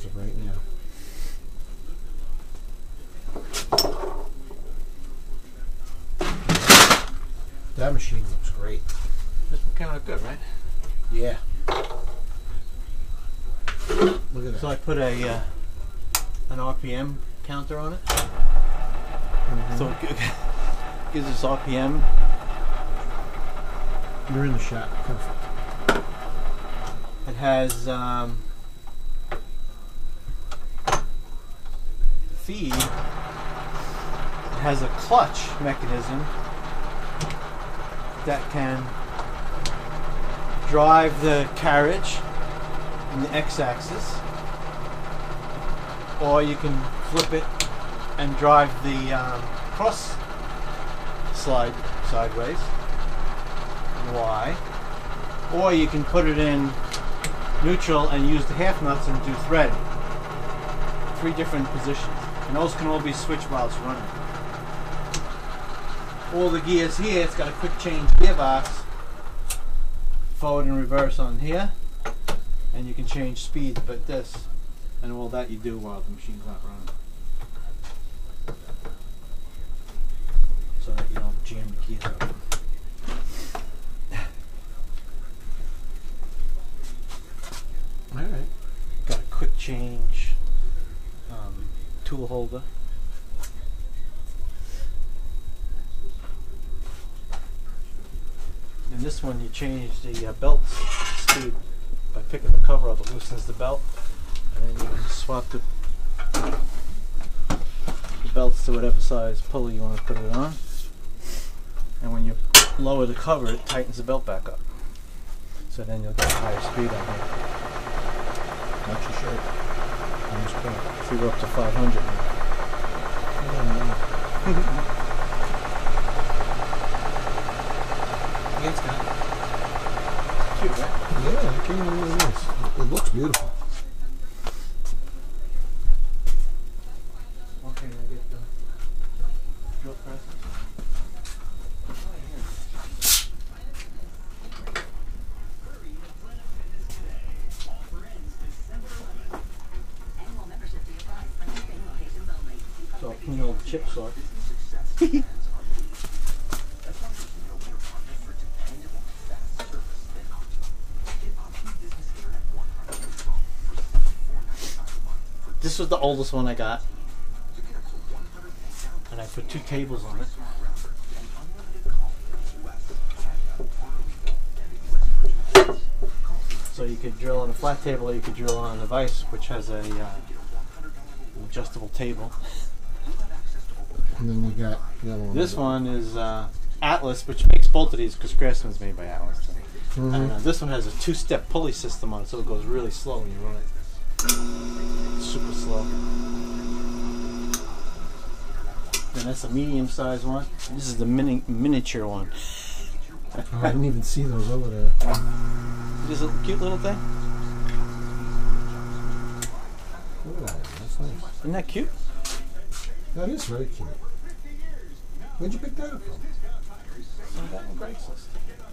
as of right now. That machine looks great. This one came out good, right? Yeah. Look at that. So I put a uh, an RPM counter on it. Mhm. So it gives us RPM. You're in the shot. Perfect. It has um, feed. It has a clutch mechanism that can drive the carriage in the x-axis, or you can flip it and drive the um, cross slide sideways. Y. Or you can put it in neutral and use the half nuts and do thread. Three different positions. And those can all be switched while it's running. All the gears here, it's got a quick change gearbox. Forward and reverse on here. And you can change speeds but this. And all that you do while the machine's not running. So that you don't jam the gears up. All right. Got a quick change tool holder. And this one you change the uh, belt speed by picking the cover up. It loosens the belt, and then you can swap the, the belts to whatever size pulley you want to put it on. And when you lower the cover, it tightens the belt back up. So then you'll get a higher speed on here. Watch your shirt. On this point. So you're up to 500 now. Yeah, it's got. Cute, right? Yeah, it came out really nice. It looks beautiful. All the chips off. This was the oldest one I got. And I put two tables on it. So you could drill on a flat table or you could drill on a vise, which has a uh, adjustable table. And then you got the other one. This one is uh, Atlas, which makes both of these because Craftsman's made by Atlas. Mhm. And uh, this one has a two-step pulley system on it, so it goes really slow when you run it. Super slow. Then that's a medium-sized one. This is the mini miniature one. Oh, I didn't even see those over there. This a cute little thing. Look at that. That's nice. Isn't that cute? That is very cute. Where'd you pick that up from? I got on Craigslist.